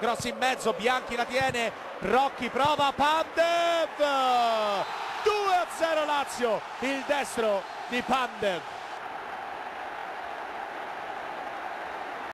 cross in mezzo, Bianchi la tiene, Rocchi prova, Pandev! 2 a 0 Lazio, il destro di Pandev.